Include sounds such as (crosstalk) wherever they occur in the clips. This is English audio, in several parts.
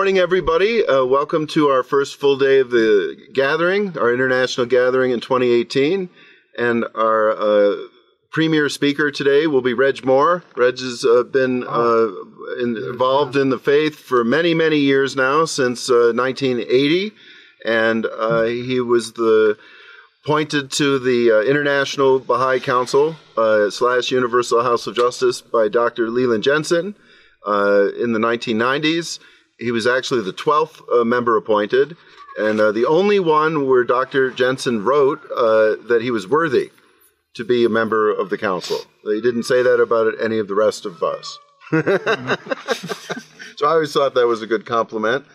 Good morning, everybody. Uh, welcome to our first full day of the gathering, our international gathering in 2018. And our uh, premier speaker today will be Reg Moore. Reg has uh, been uh, in, involved in the faith for many, many years now, since 1980. Uh, and uh, he was the appointed to the International Baha'i Council slash Universal House of Justice by Dr. Leland Jensen in the 1990s. He was actually the 12th uh, member appointed, and uh, the only one where Dr. Jensen wrote uh, that he was worthy to be a member of the council. He didn't say that about any of the rest of us. (laughs) so I always thought that was a good compliment.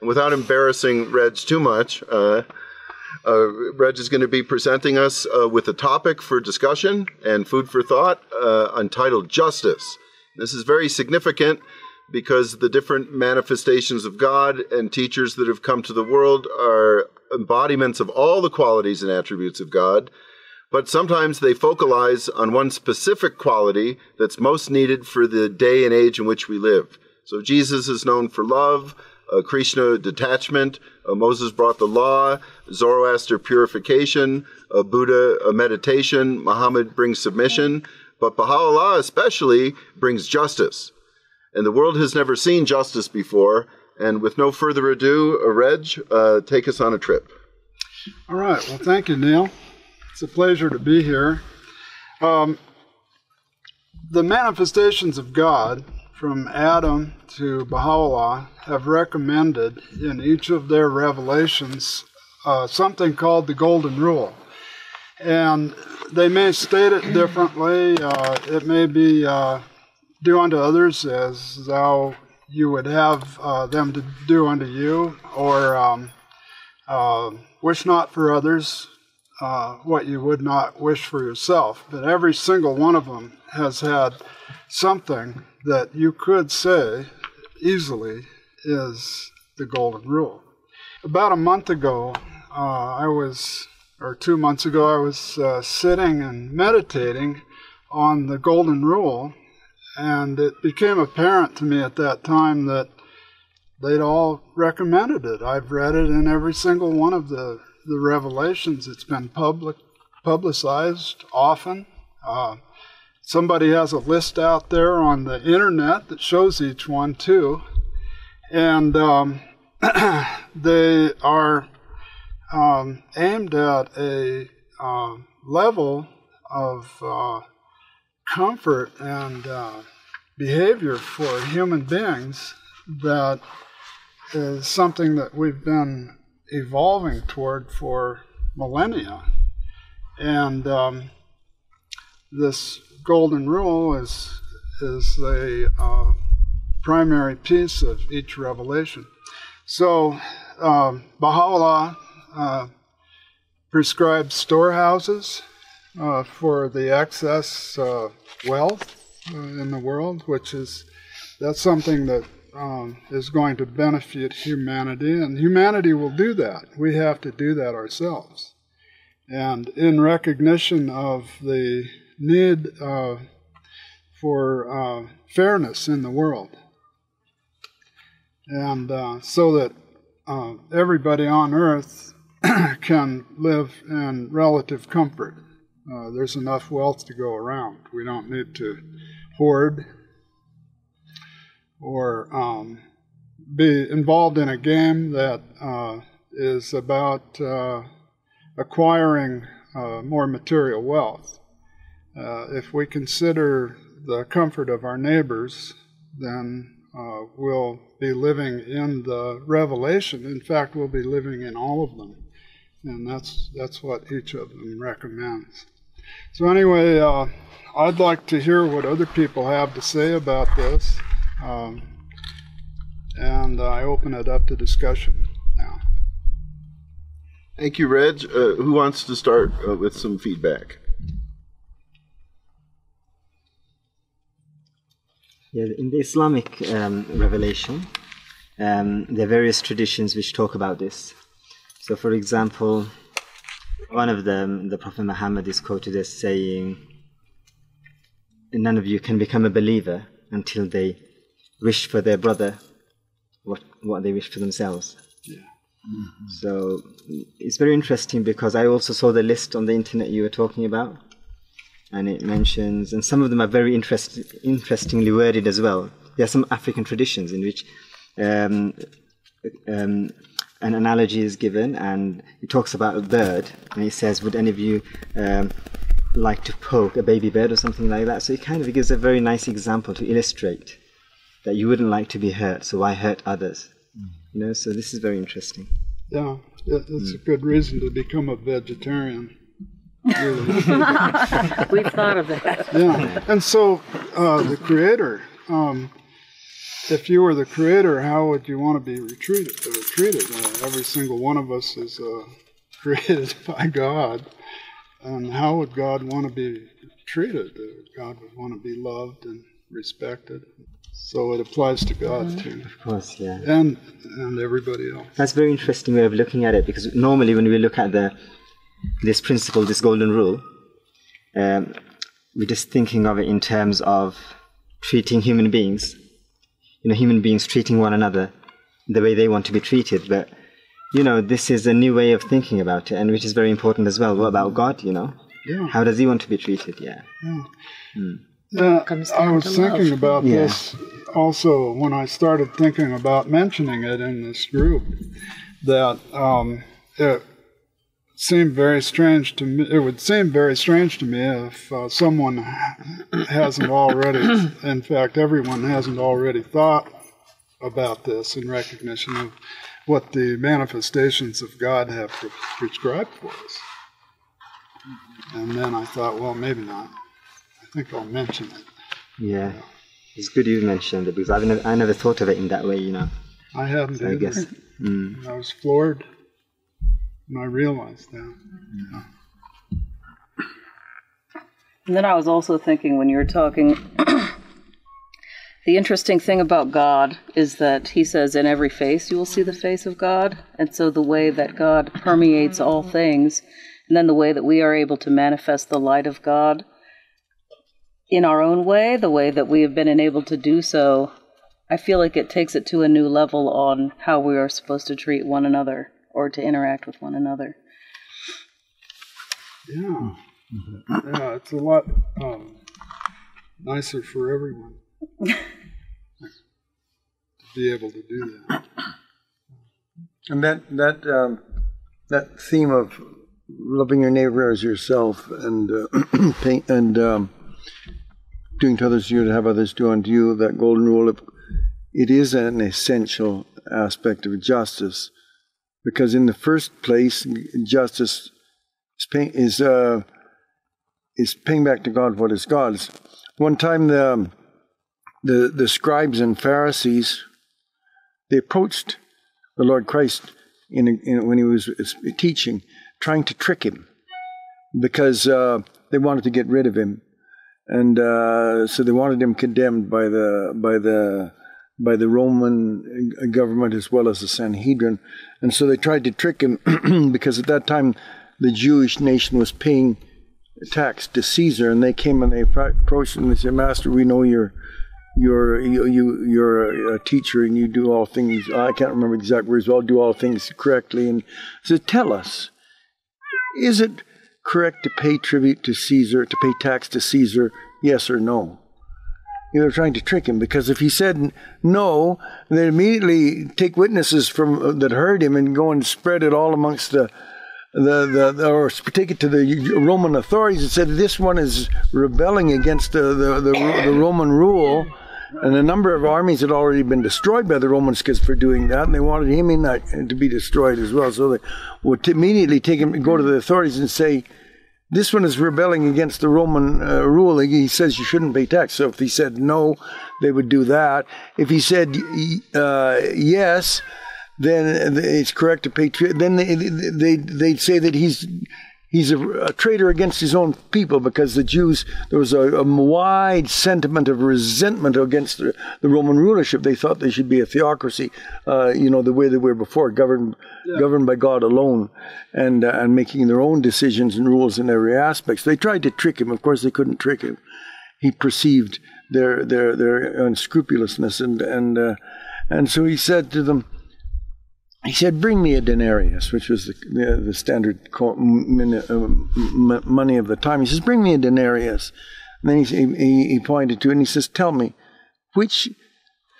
And without embarrassing Reg too much, uh, uh, Reg is going to be presenting us uh, with a topic for discussion and food for thought entitled Justice. This is very significant because the different manifestations of God and teachers that have come to the world are embodiments of all the qualities and attributes of God, but sometimes they focalize on one specific quality that's most needed for the day and age in which we live. So Jesus is known for love, uh, Krishna detachment, uh, Moses brought the law, Zoroaster purification, uh, Buddha meditation, Muhammad brings submission, but Baha'u'llah especially brings justice. And the world has never seen justice before. And with no further ado, Reg, uh, take us on a trip. All right. Well, thank you, Neal. It's a pleasure to be here. Um, the manifestations of God, from Adam to Baha'u'llah, have recommended in each of their revelations uh, something called the Golden Rule. And they may state it differently. Uh, it may be uh, do unto others as thou you would have uh, them to do unto you, or um, uh, wish not for others uh, what you would not wish for yourself. But every single one of them has had something that you could say easily is the golden rule. About a month ago, uh, I was, or two months ago, I was uh, sitting and meditating on the golden rule and it became apparent to me at that time that they'd all recommended it. I've read it in every single one of the, the revelations. It's been public, publicized often. Uh, somebody has a list out there on the internet that shows each one too. And um, (clears throat) they are um, aimed at a uh, level of uh, comfort and uh, behavior for human beings that is something that we've been evolving toward for millennia. And um, this golden rule is, is the uh, primary piece of each revelation. So, um, Baha'u'llah uh, prescribes storehouses uh, for the excess uh, wealth uh, in the world, which is that's something that um, is going to benefit humanity, and humanity will do that. We have to do that ourselves. And in recognition of the need uh, for uh, fairness in the world, and so that everybody on earth (clears throat) can live in relative comfort. Uh, there's enough wealth to go around. We don't need to hoard or um, be involved in a game that uh, is about uh, acquiring uh, more material wealth. Uh, if we consider the comfort of our neighbors, then uh, we'll be living in the revelation. In fact, we'll be living in all of them. And that's, that's what each of them recommends. So, anyway, uh, I'd like to hear what other people have to say about this. Um, and I open it up to discussion now. Thank you, Reg. Uh, who wants to start uh, with some feedback? Yeah, in the Islamic um, revelation, um, there are various traditions which talk about this. So, for example, one of them, the Prophet Muhammad is quoted as saying, None of you can become a believer until they wish for their brother what what they wish for themselves. Yeah. So it's very interesting because I also saw the list on the internet you were talking about, and it mentions, and some of them are very interest, interestingly worded as well. There are some African traditions in which um, um, an analogy is given, and he talks about a bird, and he says, "Would any of you um, like to poke a baby bird or something like that?" So he kind of gives a very nice example to illustrate that you wouldn't like to be hurt, so why hurt others? You know, so this is very interesting. Yeah, that's it's a good reason to become a vegetarian. Really. (laughs) We've thought of that. yeah. And so, uh, the creator, um, if you were the creator, how would you want to be retreated? Uh, treated? Uh, every single one of us is uh, (laughs) created by God. And how would God want to be treated? Uh, God would want to be loved and respected. So it applies to God too, Of course, yeah. and and everybody else. That's a very interesting way of looking at it because normally when we look at the this principle, this golden rule, um, we're just thinking of it in terms of treating human beings, you know, human beings treating one another the way they want to be treated. But you know, this is a new way of thinking about it, and which is very important as well. What about God? You know, Yeah. how does He want to be treated? Yeah. Uh, I was thinking love. about Yeah. this also when I started thinking about mentioning it in this group. That um, it seemed very strange to me. It would seem very strange to me if uh, someone hasn't already, in fact, everyone hasn't already thought about this in recognition of what the manifestations of God have pre- prescribed for us. And then I thought, well, maybe not. I think I'll mention it. Yeah. It's good you mentioned it because I've never, I never thought of it in that way. You know, I hadn't I guess. Mm. I was floored when I realized that. And then I was also thinking when you were talking, (clears throat) the interesting thing about God is that He says, in every face you will see the face of God. And so the way that God permeates all things, and then the way that we are able to manifest the light of God in our own way, the way that we have been enabled to do so, I feel like it takes it to a new level on how we are supposed to treat one another or to interact with one another. Yeah. Yeah, it's a lot um, nicer for everyone to be able to do that. And that that um, that theme of loving your neighbor as yourself and uh, (clears throat) pain, and um, doing to others you to have others do unto you that golden rule of it is an essential aspect of justice because in the first place justice is pay, is uh, is paying back to God what is God's. One time the the the scribes and Pharisees they approached the Lord Christ in, in when he was teaching, trying to trick him because uh, they wanted to get rid of him, and uh, so they wanted him condemned by the by the by the Roman uh, government as well as the Sanhedrin, and so they tried to trick him (clears throat) because at that time the Jewish nation was paying tax to Caesar, and they came and they approached him and they said, "Master, we know you're." you're you, you you're a teacher and you do all things I can't remember exact words but I'll do all things correctly and said tell us is it correct to pay tribute to Caesar to pay tax to Caesar yes or no you know, trying to trick him because if he said no, they'd immediately take witnesses from uh, that heard him and go and spread it all amongst the the, the, the or take it to the Roman authorities and said this one is rebelling against the the, the, the Roman rule. And a number of armies had already been destroyed by the Romans because for doing that, and they wanted him in that to be destroyed as well. So they would immediately take him, go to the authorities, and say, "This one is rebelling against the Roman uh, rule. He says you shouldn't pay tax." So if he said no, they would do that. If he said uh, yes, then it's correct to pay. Then they they they'd say that he's he's a, a, traitor against his own people because the Jews there was a, a wide sentiment of resentment against the, the, Roman rulership. They thought they should be a theocracy, uh, you know, the way they were before, governed yeah. governed by God alone, and uh, and making their own decisions and rules in every aspect. So they tried to trick him. Of course, they couldn't trick him. He perceived their their their unscrupulousness and and. Uh, And so he said to them, he said, "Bring me a denarius," which was the the, the standard uh, money of the time. He says, "Bring me a denarius." And then he, he, he pointed to it and he says, "Tell me, which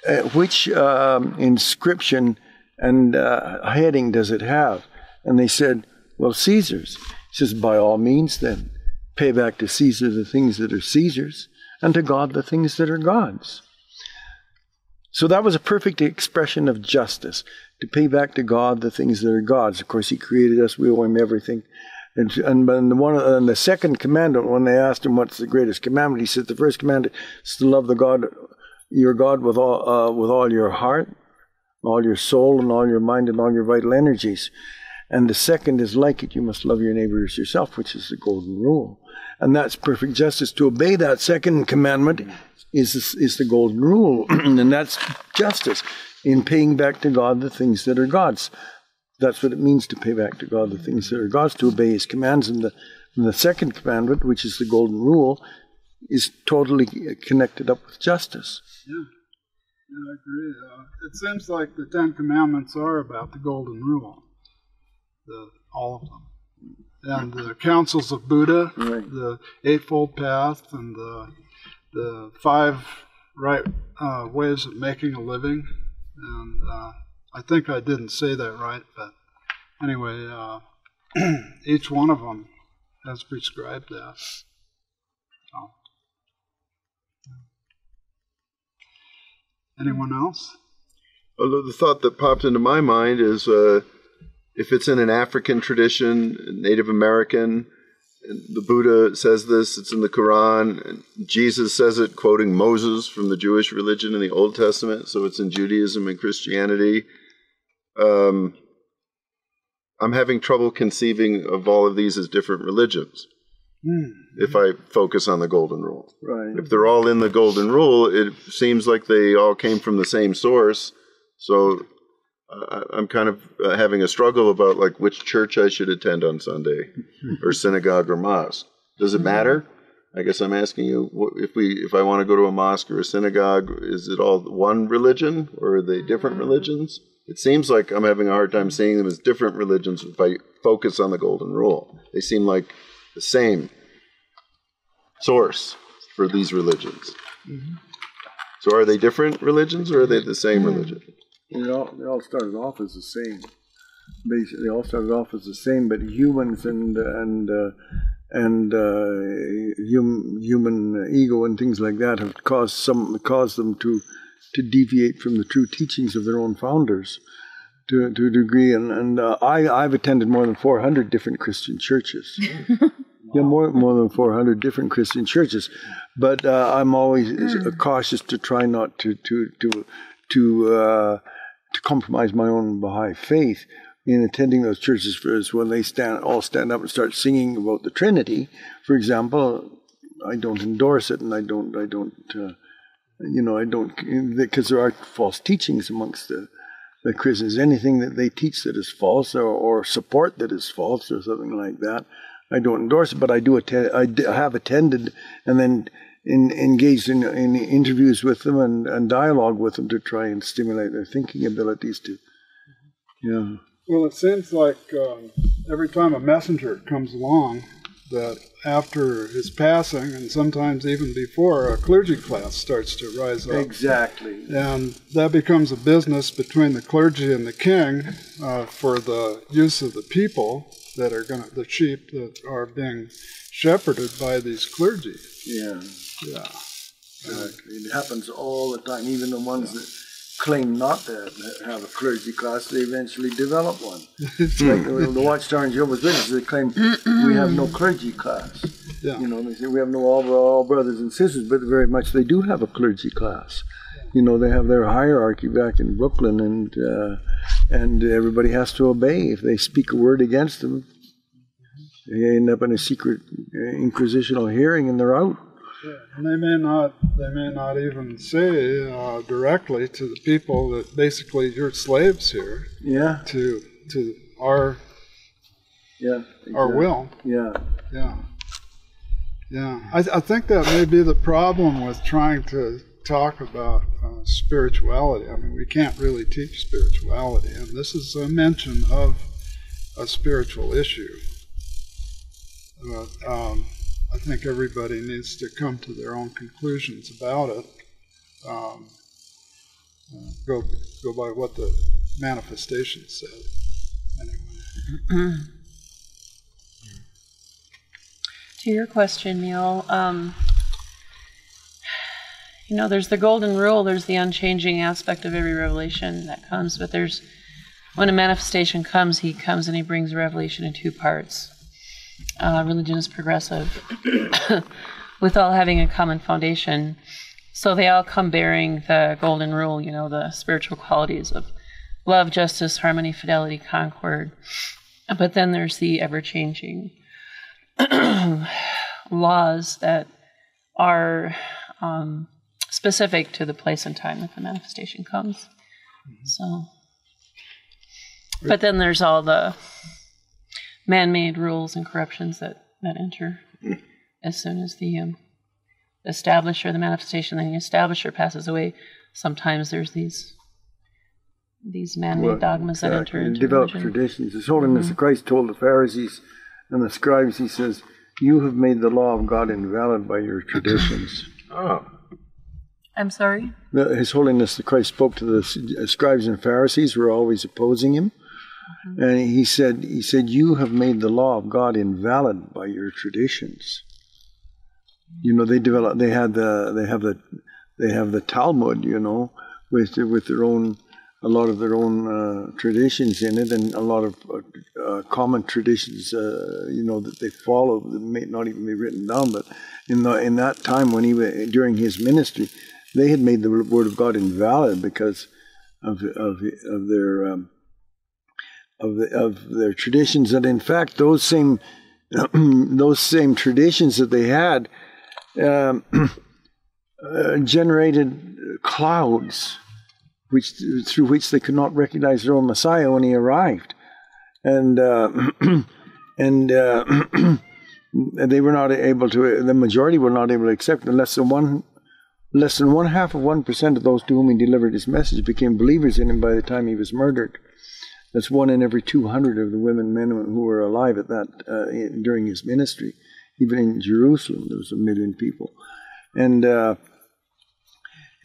uh, which um, inscription and uh, heading does it have?" And they said, "Well, Caesar's." He says, "By all means, then, pay back to Caesar the things that are Caesar's, and to God the things that are God's." So that was a perfect expression of justice to pay back to God the things that are God's. Of course, He created us; we owe Him everything. And, and, and one and the second commandment, when they asked him what's the greatest commandment, he said the first commandment is to love the God, your God, with all uh, with all your heart, all your soul, and all your mind, and all your vital energies. And the second is like it: you must love your neighbor as yourself, which is the golden rule. And that's perfect justice. To obey that second commandment is is the golden rule, (clears throat) and that's justice in paying back to God the things that are God's. That's what it means to pay back to God the things that are God's, to obey His commands. And the, and the second commandment, which is the golden rule, is totally connected up with justice. Yeah, yeah I agree. Uh, it seems like the Ten Commandments are about the golden rule, the, all of them. And the counsels of Buddha, Right. the Eightfold Path, and the, the five right uh, ways of making a living. And uh, I think I didn't say that right, but anyway, uh, (clears throat) each one of them has prescribed that. So. Anyone else? Although the thought that popped into my mind is uh, if it's in an African tradition, Native American, the Buddha says this, it's in the Quran, Jesus says it, quoting Moses from the Jewish religion in the Old Testament, so it's in Judaism and Christianity. Um, I'm having trouble conceiving of all of these as different religions if I focus on the Golden Rule. Right. If they're all in the Golden Rule, it seems like they all came from the same source. So uh, I'm kind of uh, having a struggle about like which church I should attend on Sunday, (laughs) or synagogue or mosque. Does it matter? I guess I'm asking you if we if I want to go to a mosque or a synagogue, is it all one religion or are they different religions? It seems like I'm having a hard time seeing them as different religions if I focus on the Golden Rule. They seem like the same source for these religions. So are they different religions or are they the same religion? They all, they all started off as the same. Basically, they all started off as the same, but humans and and uh, and uh, hum, human ego and things like that have caused some caused them to to deviate from the true teachings of their own founders to, to a degree. And and uh, I I've attended more than four hundred different Christian churches. (laughs) Yeah, more more than four hundred different Christian churches, but uh, I'm always cautious to try not to to to to uh, to compromise my own Baha'i faith in attending those churches. First, when they stand all stand up and start singing about the Trinity, for example, I don't endorse it, and I don't I don't uh, you know I don't because there are false teachings amongst the the Christians. Anything that they teach that is false or, or support that is false or something like that. I don't endorse it, but I do attend. I have attended and then in, engaged in, in interviews with them and, and dialogue with them to try and stimulate their thinking abilities. To yeah, Well, it seems like um, every time a messenger comes along, that after his passing, and sometimes even before, a clergy class starts to rise up. exactly. And that becomes a business between the clergy and the king uh, for the use of the people that are going to, the sheep that are being shepherded by these clergy. Yeah, Yeah. exactly. It happens all the time. Even the ones that claim not to have a clergy class, they eventually develop one. (laughs) Like the, the Watchtower and Jehovah's Witnesses. They claim we have no clergy class. Yeah. You know, they say we have no all, all brothers and sisters, but very much they do have a clergy class. You know, they have their hierarchy back in Brooklyn, and uh, and everybody has to obey. If they speak a word against them, they end up in a secret uh, inquisitional hearing, and they're out. And they may not, they may not even say uh, directly to the people that basically you're slaves here Yeah, to to our yeah, our will. Yeah, Yeah. Yeah. I, I think that may be the problem with trying to talk about uh, spirituality. I mean, we can't really teach spirituality, and this is a mention of a spiritual issue. But um, I think everybody needs to come to their own conclusions about it. Um, uh, go go by what the manifestation said. Anyway. (clears throat) To your question, Neal, um, you know, there's the golden rule, there's the unchanging aspect of every revelation that comes, but there's when a manifestation comes, he comes and he brings revelation in two parts. Uh, religion is progressive, (coughs) with all having a common foundation. So they all come bearing the golden rule, you know, the spiritual qualities of love, justice, harmony, fidelity, concord. But then there's the ever changing (coughs) laws that are um, specific to the place and time that the manifestation comes. So, but then there's all the man-made rules and corruptions that that enter (laughs) as soon as the um, establisher, the manifestation, then the establisher passes away. Sometimes there's these these man-made Well, dogmas that enter exactly, into developed religion. traditions. His Holiness the Christ told the Pharisees and the scribes, he says, "You have made the law of God invalid by your traditions." (laughs) Oh, I'm sorry. His Holiness the Christ spoke to the uh, scribes and Pharisees who were always opposing him, and he said, "He said you have made the law of God invalid by your traditions." You know, they develop. They had the. They have the. They have the Talmud. You know, with with their own. A lot of their own uh, traditions in it, and a lot of uh, uh, common traditions, uh, you know, that they follow that may not even be written down. But in the in that time when he during his ministry, they had made the word of God invalid because of of of their um, of of their traditions. And in fact, those same (clears throat) those same traditions that they had um, (clears throat) uh, generated clouds, which through which they could not recognize their own Messiah when he arrived, and uh, (clears throat) and. Uh, they were not able to. The majority were not able to accept, and less than one Less than one half of one percent of those to whom he delivered his message became believers in him by the time he was murdered. That's one in every 200 of the women men who were alive at that uh, during his ministry. Even in Jerusalem, there was a million people, and uh,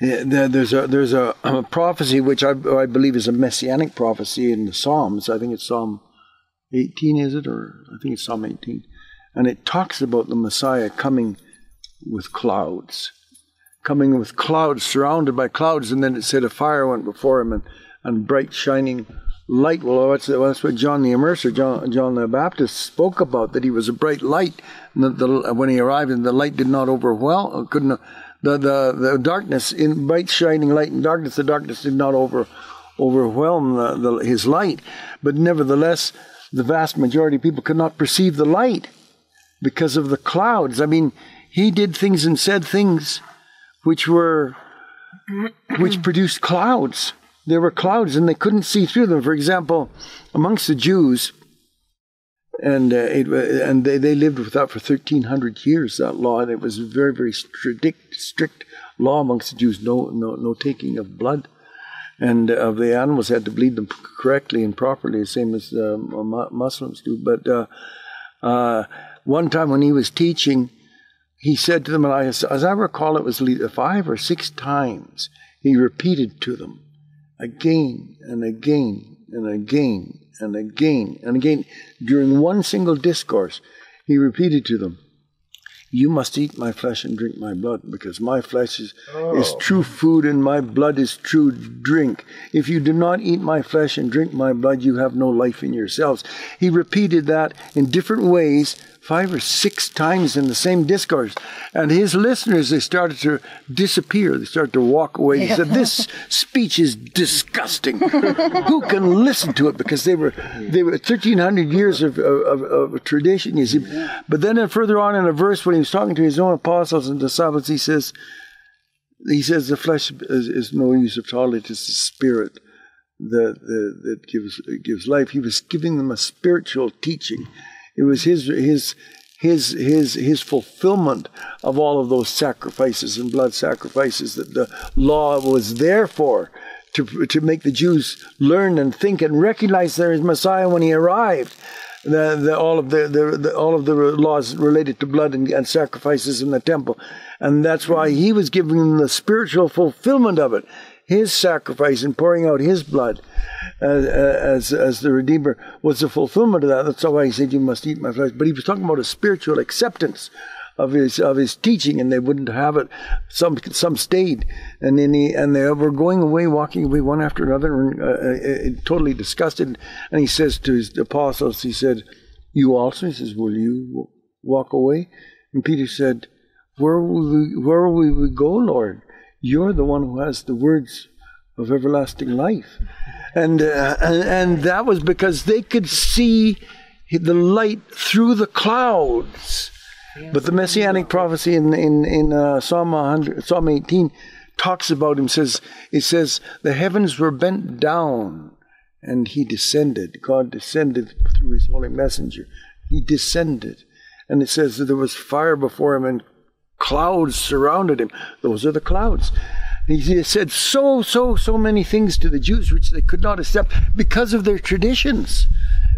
there's a there's a, a prophecy which I, I believe is a messianic prophecy in the Psalms. I think it's Psalm 18, is it, or I think it's Psalm 18, and it talks about the Messiah coming with clouds coming with clouds, surrounded by clouds, and then it said a fire went before him and, and bright shining light. Well, that's, that's what John the Immerser, John, John the Baptist, spoke about, that he was a bright light that the, when he arrived, and the light did not overwhelm, uh, couldn't, the, the, the darkness, in bright shining light and darkness, the darkness did not over, overwhelm the, the, his light. But nevertheless, the vast majority of people could not perceive the light because of the clouds. I mean, he did things and said things which were which produced clouds. There were clouds, and they couldn't see through them. For example, amongst the Jews, and uh, it, and they, they lived with that for thirteen hundred years. That law, and it was very very strict strict law amongst the Jews. No no no taking of blood, and of the animals had to bleed them correctly and properly, the same as uh, Muslims do. But uh, uh, one time when he was teaching he said to them, and I, as I recall, it was five or six times, he repeated to them again and again and again and again and again during one single discourse. He repeated to them, You must eat my flesh and drink my blood, because my flesh is, is oh. true food and my blood is true drink. If you do not eat my flesh and drink my blood, you have no life in yourselves. He repeated that in different ways five or six times in the same discourse. And his listeners, they started to disappear. They started to walk away. He said, This speech is disgusting. (laughs) Who can listen to it? Because they were they were 1,300 years of, of, of, of tradition, you see. But then uh, further on in a verse, when he was talking to his own apostles and disciples, he says, he says the flesh is, is no use at all. It is the spirit that, that, that gives gives life. He was giving them a spiritual teaching. It was his his his his his fulfillment of all of those sacrifices and blood sacrifices that the law was there for to to make the Jews learn and think and recognize there is Messiah when he arrived. The, the, all of the, the, all of the laws related to blood and, and sacrifices in the temple, and that's why he was giving them the spiritual fulfillment of it his sacrifice and pouring out his blood as, as, as the Redeemer was the fulfillment of that. That's why he said, You must eat my flesh. But he was talking about a spiritual acceptance of his of his teaching, and they wouldn't have it. Some some stayed, and then he and they were going away, walking away one after another, and, uh, uh, totally disgusted. And he says to his apostles, he said, "You also," he says, "Will you walk away?" And Peter said, "Where will we, where will we go, Lord?" You're the one who has the words of everlasting life. And, uh, and, and that was because they could see the light through the clouds. But the messianic prophecy in in in uh, Psalm 100, Psalm 18 talks about him. says It says the heavens were bent down, and he descended. God descended through his holy messenger. He descended, and it says that there was fire before him and Clouds surrounded him. Those are the clouds. He said so, so, so many things to the Jews which they could not accept because of their traditions.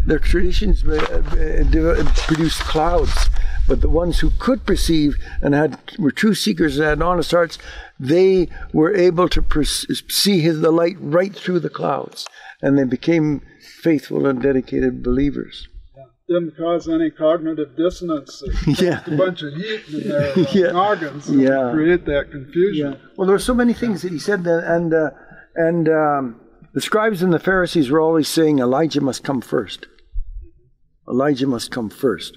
Their traditions produced clouds, but the ones who could perceive and had were true seekers and had honest hearts, they were able to see his, the light right through the clouds, and they became faithful and dedicated believers didn't cause any cognitive dissonance. (laughs) yeah. A bunch of heat in their (laughs) uh, yeah. noggins yeah. create that confusion. Yeah. Well, there were so many things that he said, that, and uh, and um, the scribes and the Pharisees were always saying Elijah must come first. Elijah must come first,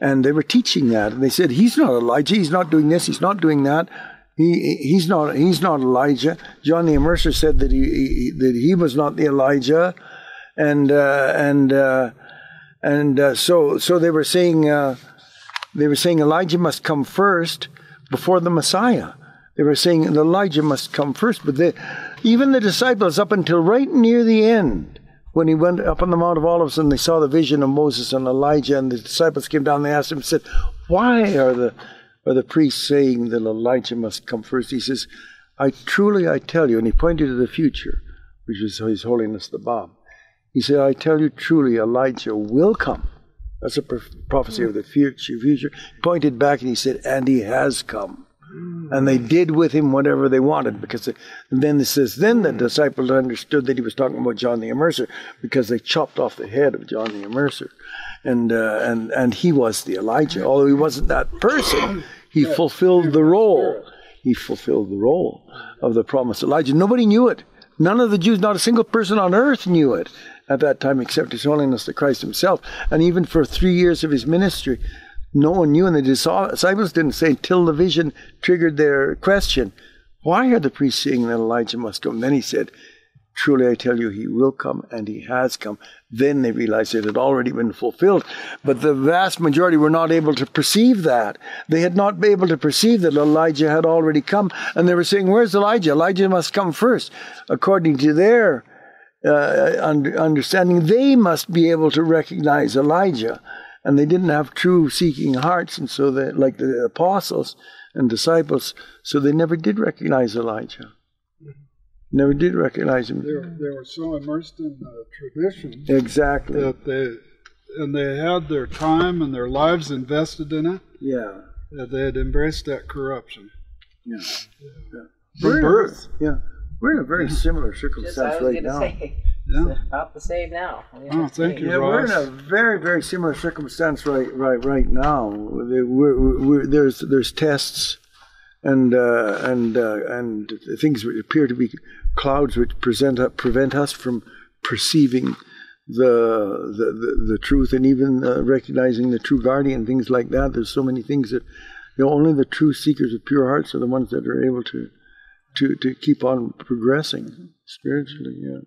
and they were teaching that. And they said he's not Elijah. He's not doing this. He's not doing that. He, he's not he's not Elijah. John the Immerser said that he, he that he was not the Elijah, and uh, and uh, and uh, so so they were saying uh, they were saying Elijah must come first before the Messiah. They were saying Elijah must come first, but they, even the disciples up until right near the end, when he went up on the Mount of Olives and they saw the vision of Moses and Elijah, and the disciples came down, they asked him, said, "Why are the are the priests saying that Elijah must come first? He says, "I truly I tell you," and he pointed to the future, which is His Holiness the Bab. He said, I tell you truly, Elijah will come. That's a prophecy of the future. future. He pointed back and he said, and he has come. And they did with him whatever they wanted because then it says, then the disciples understood that he was talking about John the Immerser because they chopped off the head of John the Immerser. And, uh, and, and he was the Elijah. Although he wasn't that person, he fulfilled the role. He fulfilled the role of the promised Elijah. Nobody knew it. None of the Jews, not a single person on earth knew it at that time except His Holiness the Christ Himself. And even for three years of His ministry, no one knew, and the disciples didn't say until the vision triggered their question, Why are the priests saying that Elijah must come? Then He said, Truly I tell you, he will come, and he has come. Then they realized it had already been fulfilled. But the vast majority were not able to perceive that. They had not been able to perceive that Elijah had already come. And they were saying, Where's Elijah? Elijah must come first. According to their uh, understanding, they must be able to recognize Elijah. And they didn't have true seeking hearts, and so they, like the apostles and disciples, so they never did recognize Elijah. Mm-hmm. Never did recognize him. They were, they were so immersed in the tradition. Exactly. That they and they had their time and their lives invested in it. Yeah. That they had embraced that corruption. Yeah. yeah. From birth. yeah. We're in a very (laughs) similar circumstance right now. Say, yeah. About the same now. Oh, thank you, Yeah, Ross. we're in a very, very similar circumstance right, right, right now. We're, we're, we're, there's, there's tests and uh, and uh, and things which appear to be clouds which present prevent us from perceiving the the, the, the truth and even uh, recognizing the true guardian things like that. There's so many things that you know only the true seekers of pure hearts are the ones that are able to to, to keep on progressing spiritually. Yeah.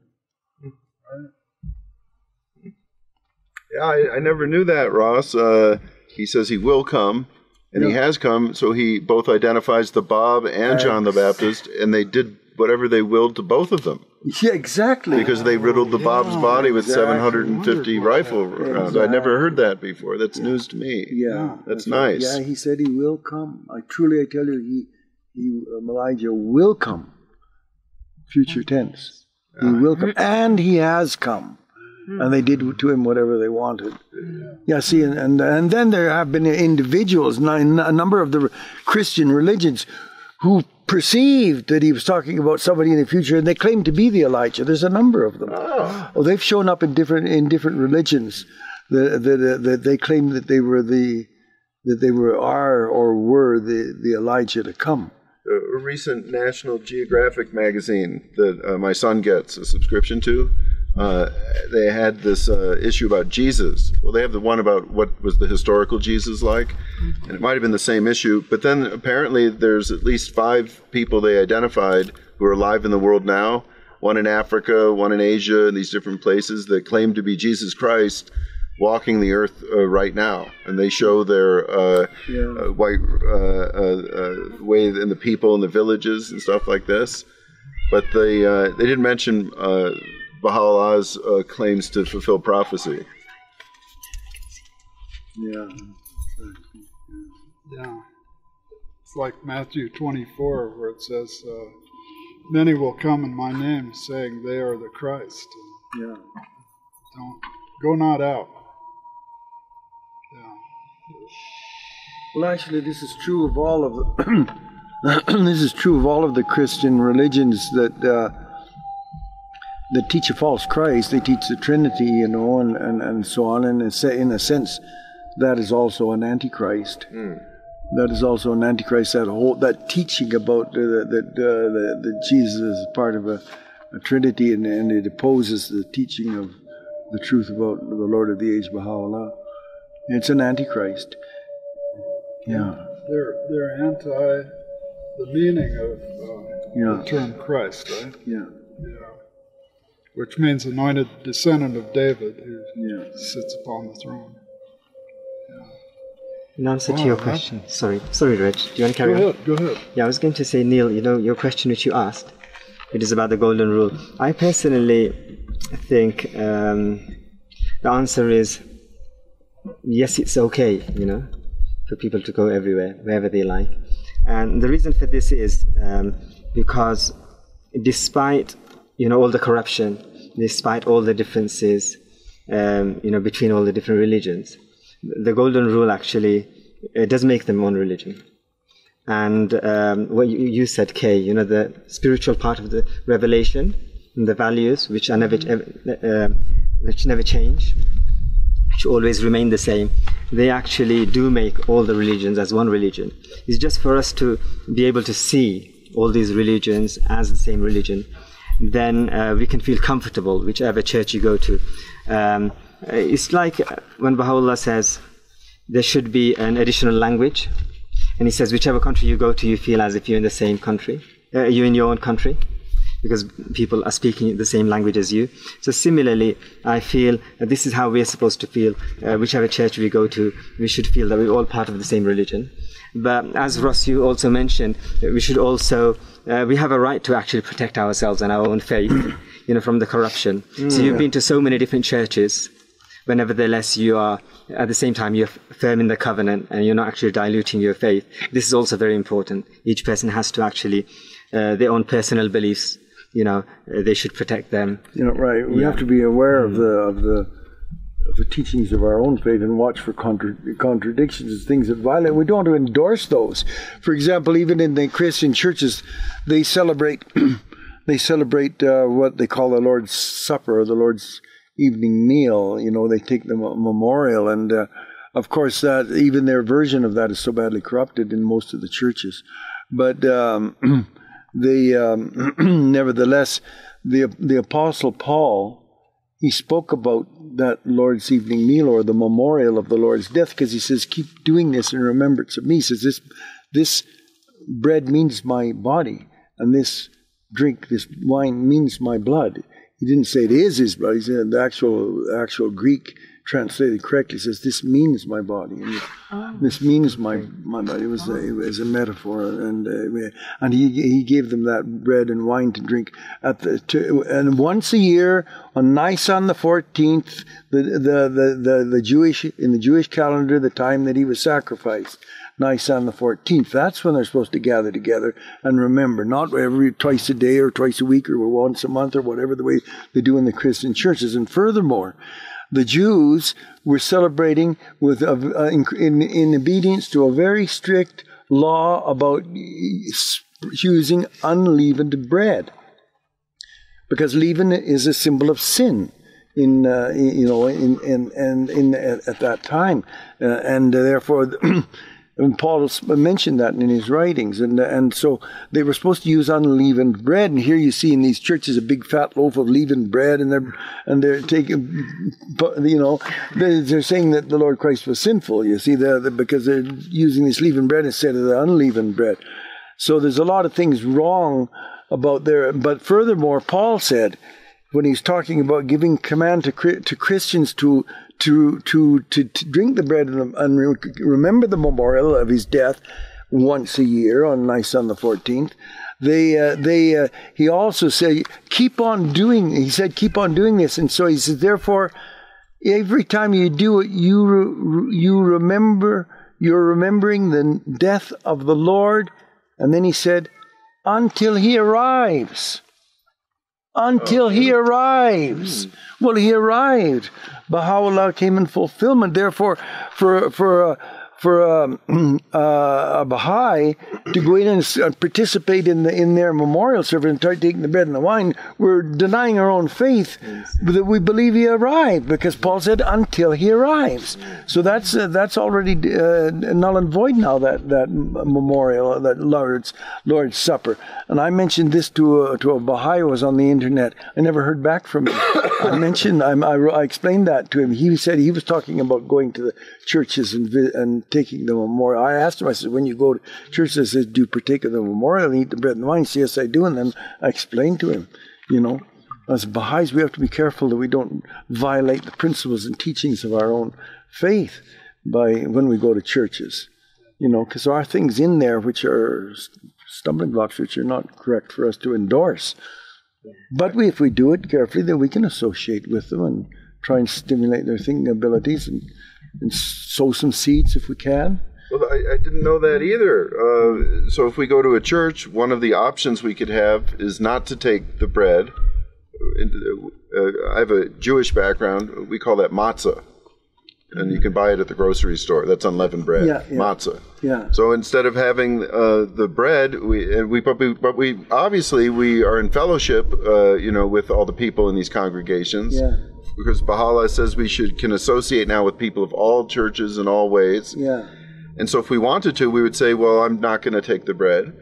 Yeah, I, I never knew that, Ross. Uh, he says he will come, and he has come. So he both identifies the Bab and John the Baptist, and they did whatever they willed to both of them. Yeah, exactly. because they riddled the Bab's body with exactly. 750 rifle rounds. I'd never heard that before. That's news to me. yeah, That's right. nice. Yeah, he said he will come. I truly, I tell you, he, he um, Elijah will come. Future tense. He will come, hmm. and he has come. And they did to him whatever they wanted. Yeah, see, and, and and then there have been individuals, a number of the Christian religions, who perceived that he was talking about somebody in the future, and they claim to be the Elijah. There's a number of them. Oh. oh, they've shown up in different in different religions. That that that they claim that they were the that they were are or were the the Elijah to come. A recent National Geographic magazine that uh, my son gets a subscription to. Uh, they had this uh, issue about Jesus. Well, they have the one about what was the historical Jesus like, and it might have been the same issue. But then apparently there's at least five people they identified who are alive in the world now. One in Africa, one in Asia, and these different places that claim to be Jesus Christ walking the earth uh, right now, and they show their uh, uh, white uh, uh, uh, way in the people in the villages and stuff like this. But they uh, they didn't mention uh, Baha'u'llah's uh, claims to fulfill prophecy. Yeah. Yeah. It's like Matthew 24, where it says, uh, Many will come in my name, saying they are the Christ. Yeah. Don't go not out. Well, actually, this is true of all of the. (clears throat) this is true of all of the Christian religions that uh, that teach a false Christ. They teach the Trinity, you know, and, and, and so on. And in a sense, that is also an antichrist. That is also an antichrist. That whole that teaching about that that that Jesus is part of a, a Trinity, and, and it opposes the teaching of the truth about the Lord of the Age, Baha'u'llah. It's an antichrist. Yeah. They're, they're anti the meaning of uh, Yeah. the term Christ, right? Yeah. Yeah. Which means anointed descendant of David who Yeah. sits upon the throne. In answer to Oh, your huh? question, sorry, sorry, Reg, do you want to carry Go on? ahead, go ahead. Yeah, I was going to say, Neal, you know, your question which you asked, it is about the golden rule. I personally think um, the answer is yes, it's okay, you know, for people to go everywhere, wherever they like. And the reason for this is um, because despite, you know, all the corruption, despite all the differences, um, you know, between all the different religions, the golden rule actually does make them one religion and um, what you, you said, Kay, you know, the spiritual part of the revelation, and the values which are never, uh, which never change, which always remain the same. They actually do make all the religions as one religion. It's just for us to be able to see all these religions as the same religion. Then uh, we can feel comfortable whichever church you go to. Um, it's like when Baha'u'llah says there should be an additional language and he says, whichever country you go to, you feel as if you're in the same country. Uh, you're in your own country because people are speaking the same language as you. So similarly, I feel that this is how we're supposed to feel. Uh, whichever church we go to, we should feel that we're all part of the same religion. But as Ross, you also mentioned, we should also, uh, we have a right to actually protect ourselves and our own faith, (clears throat) you know, from the corruption. So you've been to so many different churches but nevertheless you are at the same time you're firm in the covenant and you're not actually diluting your faith this is also very important each person has to actually uh, their own personal beliefs you know they should protect them You know, right. We have to be aware of the of the of the teachings of our own faith and watch for contra- contradictions things that violate. We don't want to endorse those. For example, even in the Christian churches, they celebrate (clears throat) they celebrate uh, what they call the Lord's Supper or the Lord's evening meal. You know, they take the mo- memorial, and uh, of course, that even their version of that is so badly corrupted in most of the churches. But um, (clears throat) they, um, (clears throat) nevertheless, the the Apostle Paul he spoke about that Lord's evening meal or the memorial of the Lord's death because he says, "Keep doing this in remembrance of me." He says this this bread means my body, and this drink, this wine means my blood. He didn't say it is his blood. He said the actual actual Greek translated correctly, says, "This means my body." And this means my my body. It was a, it was a metaphor, and uh, and he he gave them that bread and wine to drink at the to, and once a year on Nisan the fourteenth, the, the the the the Jewish in the Jewish calendar, the time that he was sacrificed. Nisan the 14th. That's when they're supposed to gather together and remember, not every twice a day or twice a week or once a month or whatever the way they do in the Christian churches. And furthermore, the Jews were celebrating with uh, in, in, in obedience to a very strict law about using unleavened bread, because leaven is a symbol of sin in uh, you know in in, in, in at, at that time, uh, and therefore. (clears throat) And Paul mentioned that in his writings, and and so they were supposed to use unleavened bread. And here you see in these churches a big fat loaf of leavened bread, and they're and they're taking, you know, they're saying that the Lord Christ was sinful. You see, the, the because they're using this leavened bread instead of the unleavened bread. So there's a lot of things wrong about there. But furthermore, Paul said when he's talking about giving command to to Christians to to to to, to drink the bread and remember the memorial of his death once a year on Nisan the fourteenth. They uh, they uh, he also said keep on doing. He said keep on doing this, and so he said therefore every time you do it, you re- you remember you're remembering the death of the Lord, and then he said until he arrives until he arrives. Well, he arrived. Baha'u'llah came in fulfillment. Therefore, for for uh, for um, (clears throat) uh, a Baha'i to go in and participate in the, in their memorial service and start taking the bread and the wine, we're denying our own faith that we believe he arrived because Paul said until he arrives. So that's uh, that's already uh, null and void now. That that memorial, that Lord's Lord's Supper. And I mentioned this to a, to a Baha'i who was on the internet. I never heard back from him. I mentioned I, I, I explained that to him. He said he was talking about going to the churches and and taking the memorial. I asked him, I said, when you go to church, I said, do you partake of the memorial and eat the bread and wine? He said, yes, I do. And then I explained to him, you know, as Baha'is, we have to be careful that we don't violate the principles and teachings of our own faith by when we go to churches, you know, because there are things in there which are stumbling blocks which are not correct for us to endorse. But we, if we do it carefully, then we can associate with them and try and stimulate their thinking abilities and and sow some seeds if we can. Well, I, I didn't know that either. Uh, so, if we go to a church, one of the options we could have is not to take the bread. Uh, I have a Jewish background. We call that matzah, and you can buy it at the grocery store. That's unleavened bread, yeah, yeah. matzah. Yeah. So instead of having uh, the bread, we and we but, we but we obviously we are in fellowship, uh, you know, with all the people in these congregations. Yeah because Baha'u'llah says we should can associate now with people of all churches and all ways. Yeah. And so if we wanted to, we would say, well, I'm not going to take the bread.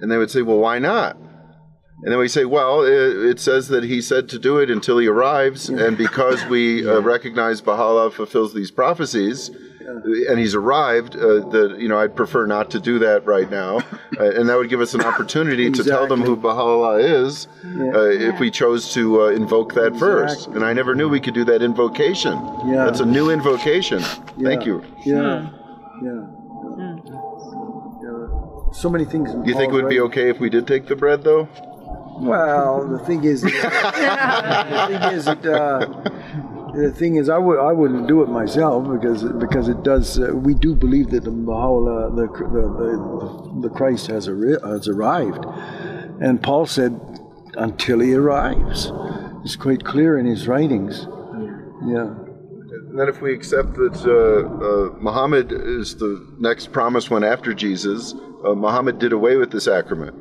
And they would say, well, why not? And then we say, well, it, it says that he said to do it until he arrives. Yeah. And because we (laughs) uh, recognize Baha'u'llah fulfills these prophecies, and he's arrived, uh, that you know I'd prefer not to do that right now, (laughs) uh, and that would give us an (coughs) opportunity exactly. to tell them who Baha'u'llah is, yeah. uh, if we chose to uh, invoke that exactly. first. And I never knew we could do that invocation. Yeah, that's a new invocation. Yeah. Thank you. Yeah, yeah. So many things. You think it would be okay if we did take the bread, though? Well, the thing is, (laughs) the thing is that uh, the thing is, I would I wouldn't do it myself because because it does. Uh, we do believe that the Baha'u'llah, the, the the, the Christ has, has arrived, and Paul said, until he arrives. It's quite clear in his writings. Yeah. And then, if we accept that uh, uh, Muhammad is the next promised one after Jesus, uh, Muhammad did away with the sacrament.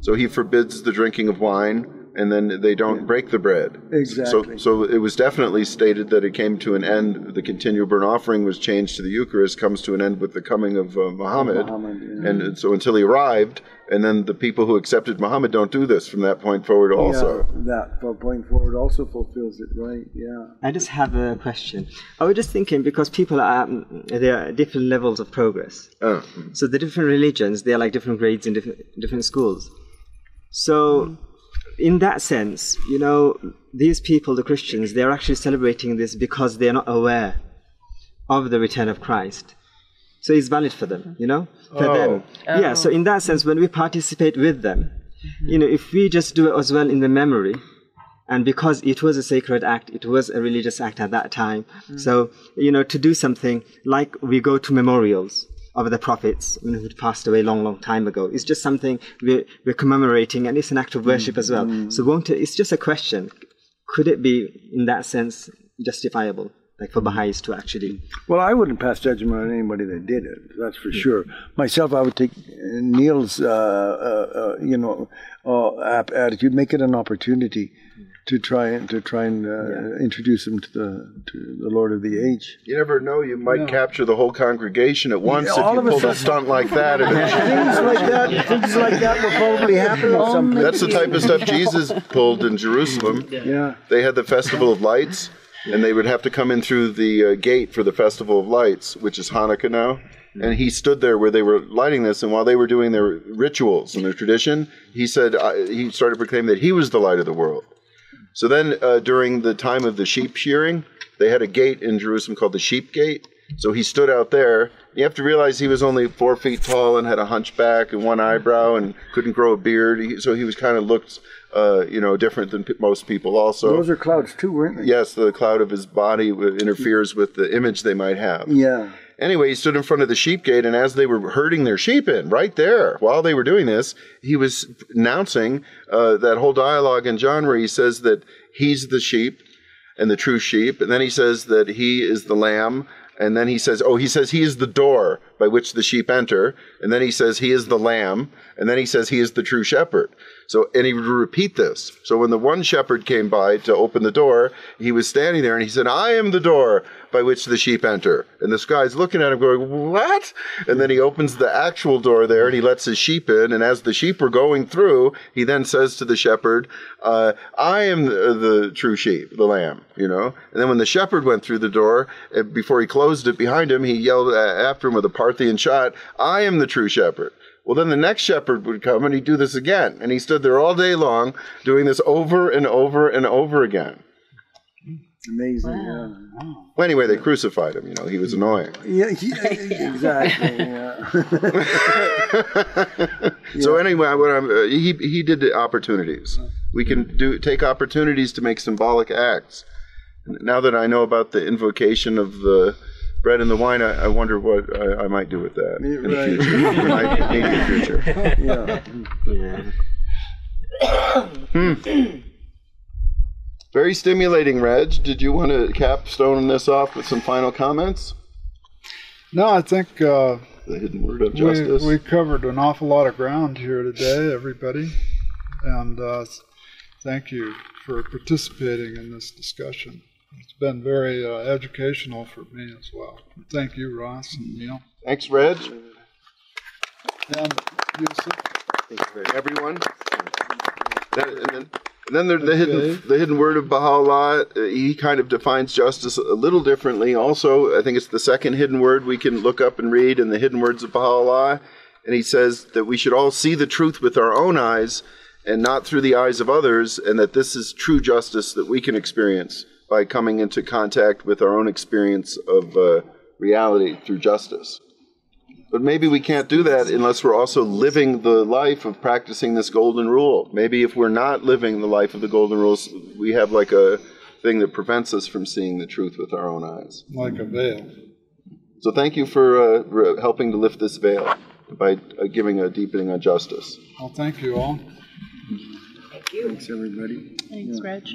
So he forbids the drinking of wine and then they don't yeah. break the bread. Exactly. So, so it was definitely stated that it came to an end. The continual burnt offering was changed to the Eucharist, comes to an end with the coming of uh, Muhammad. Muhammad yeah. And so until he arrived, and then the people who accepted Muhammad don't do this from that point forward also. Yeah, that point forward also fulfills it, right? Yeah. I just have a question. I was just thinking because people are there are different levels of progress. Uh. So the different religions, they are like different grades in different different schools. So. Mm in that sense, you know, these people, the Christians, they're actually celebrating this because they're not aware of the return of Christ. So it's valid for them, you know, for Oh. them. Yeah. Oh. So in that sense, when we participate with them, mm-hmm. you know, if we just do it as well in the memory, and because it was a sacred act, it was a religious act at that time. Mm. So you know, to do something like we go to memorials of the prophets you know, who passed away a long, long time ago. It's just something we're, we're commemorating, and it's an act of worship as well. So won't it? It's just a question: Could it be, in that sense, justifiable, like for Baha'is to actually? Well, I wouldn't pass judgment on anybody that did it. That's for sure. Myself, I would take Neal's, uh, uh, uh, you know, uh, attitude, make it an opportunity to try and to try and uh, introduce him to the to the Lord of the Age. You never know. You might capture the whole congregation at once all if you of a a stunt like that. (laughs) Things like that, (laughs) things like that will probably happen at some point. that's the type of stuff Jesus (laughs) pulled in Jerusalem. Yeah. They had the Festival of Lights, and they would have to come in through the uh, gate for the Festival of Lights, which is Hanukkah now. And he stood there where they were lighting this, and while they were doing their rituals and their tradition, he said uh, he started proclaiming that he was the light of the world. So then, uh, during the time of the sheep shearing, they had a gate in Jerusalem called the Sheep Gate. So he stood out there. You have to realize he was only four feet tall and had a hunchback and one eyebrow and couldn't grow a beard. He, so he was kind of looked, uh, you know, different than p- most people. Also, Those are clouds too, weren't they? yes, the cloud of his body interferes with the image they might have. Yeah. Anyway, he stood in front of the sheep gate, and as they were herding their sheep in, right there, while they were doing this, he was announcing uh, that whole dialogue in John where he says that he's the sheep and the true sheep, and then he says that he is the lamb, and then he says, oh, he says he is the door by which the sheep enter, and then he says he is the lamb, and then he says he is the true shepherd. So, and he would repeat this. So when the one shepherd came by to open the door, he was standing there and he said, I am the door by which the sheep enter. And this guy's looking at him going, What? And then he opens the actual door there and he lets his sheep in. And as the sheep are going through, he then says to the shepherd, uh, I am the, the true sheep, the lamb, you know? And then when the shepherd went through the door, uh, before he closed it behind him, he yelled uh, after him with a Parthian shot, I am the true shepherd. Well, then the next shepherd would come and he'd do this again. And he stood there all day long doing this over and over and over again. Amazing. Yeah. Well, anyway, they crucified him. You know, he was annoying. Yeah, yeah, exactly. Yeah. (laughs) So anyway, what I'm, uh, he he did the opportunities. We can do take opportunities to make symbolic acts. Now that I know about the invocation of the bread and the wine, I, I wonder what I, I might do with that in the Right. future. (laughs) in my immediate future. (laughs) yeah. Yeah. Very stimulating, Reg. Did you want to capstone this off with some final comments? No, I think uh, The hidden word of we, we covered an awful lot of ground here today, everybody. And uh, thank you for participating in this discussion. It's been very uh, educational for me as well. Thank you, Ross and Neal. Thanks, Reg. And Yusuf. everyone. That- and then, and then there, the Okay. hidden the hidden word of Baha'u'llah. uh, He kind of defines justice a little differently. Also, I think it's the second hidden word we can look up and read in the hidden words of Baha'u'llah. And he says that we should all see the truth with our own eyes and not through the eyes of others, and that this is true justice that we can experience by coming into contact with our own experience of uh, reality through justice. But maybe we can't do that unless we're also living the life of practicing this golden rule. Maybe if we're not living the life of the golden rules, we have like a thing that prevents us from seeing the truth with our own eyes. like a veil. So thank you for uh, re- helping to lift this veil by uh, giving a deepening on justice. Well, thank you all. Thank you. Thanks, everybody. Thanks, Reg.